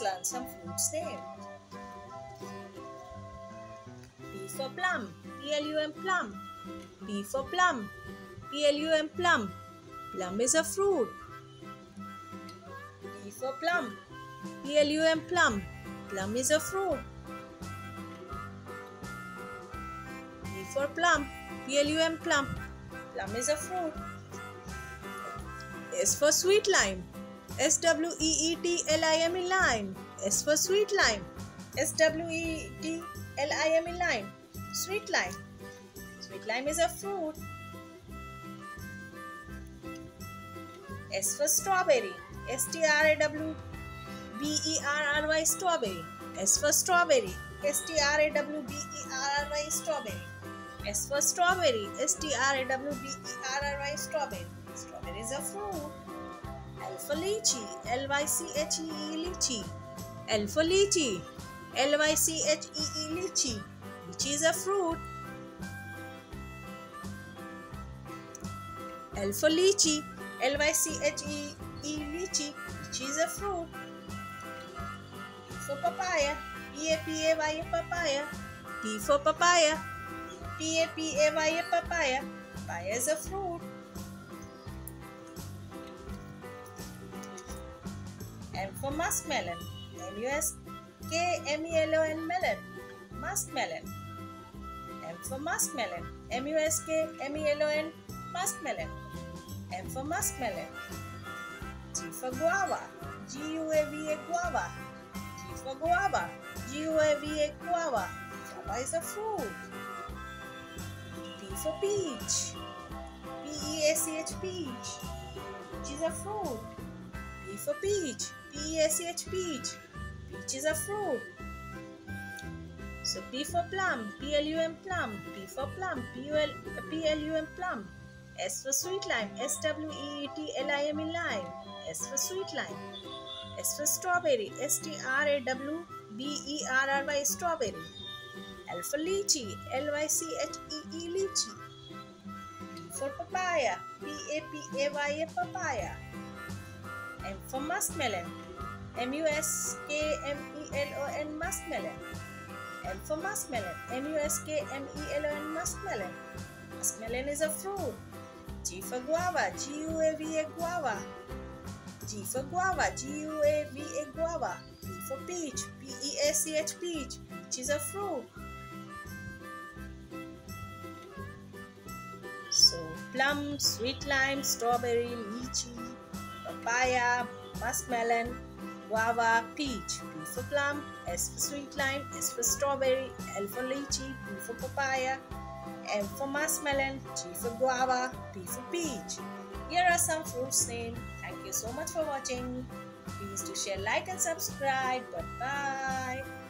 let's learn some fruits there. P for plum, P-L-U-M plum. P for plum, P-L-U-M plum. Plum is a fruit. P for plum, P-L-U-M plum. Plum is a fruit. P for plum, P-L-U-M plum. Plum is a fruit. S for sweet lime. S-W-E-E-T-L-I-M-E lime. S for sweet lime. S-W-E-T-L-I-M-E lime. Sweet lime. Sweet lime is a fruit. S for strawberry. S-T-R-A-W-B-E-R-R-Y strawberry. S for strawberry. S-T-R-A-W-B-E-R-R-Y strawberry. S for strawberry. S-T-R-A-W-B-E-R-R-Y strawberry. Strawberry is a fruit. L for lychee. L-Y-C-H-E-E lychee. L for lychee. L-Y-C-H-E-E lychee. Lychee is a fruit. L for lychee. L-Y-C-H-E-E lychee. Lychee is a fruit. P for papaya. P-A-P-A-Y-A papaya. P for papaya. P-A-P-A-Y-A papaya. Papaya is a fruit. M for muskmelon. M-U-S-K-M-E-L-O-N melon. Muskmelon. M for muskmelon. M-U-S-K-M-E-L-O-N muskmelon. M for muskmelon. G for guava. G-U-A-V-A guava. G for guava. G-U-A-V-A guava. Guava is a fruit. P for peach. P-E-A-C-H peach. Peach is a fruit. P for peach. P-E-A-C-H peach. Peach is a fruit. So P for plum. P-L-U-M plum. P for plum. P-L-U-M plum. S for sweet lime. S-W-E-E-T-L-I-M-E lime. S for sweet lime. S for strawberry. S-T-R-A-W-B-E-R-R-Y strawberry. L for lychee. L-Y-C-H-E-E lychee. For papaya. P-A-P-A-Y-A papaya. M for muskmelon. M-U-S-K-M-E-L-O-N muskmelon. M for muskmelon. M-U-S-K-M-E-L-O-N muskmelon. Muskmelon is a fruit. G for guava. G-U-A-V-A guava. G for guava. G-U-A-V-A guava. P for peach. P-E-A-C-H peach. Peach is a fruit. So plum, sweet lime, strawberry, lychee, papaya, muskmelon, guava, peach. P for plum, S for sweet lime, S for strawberry, L for lychee, P for papaya, M for muskmelon, G for guava, P for peach. Here are some fruits names. Thank you so much for watching. Please do share, like and subscribe. Bye bye.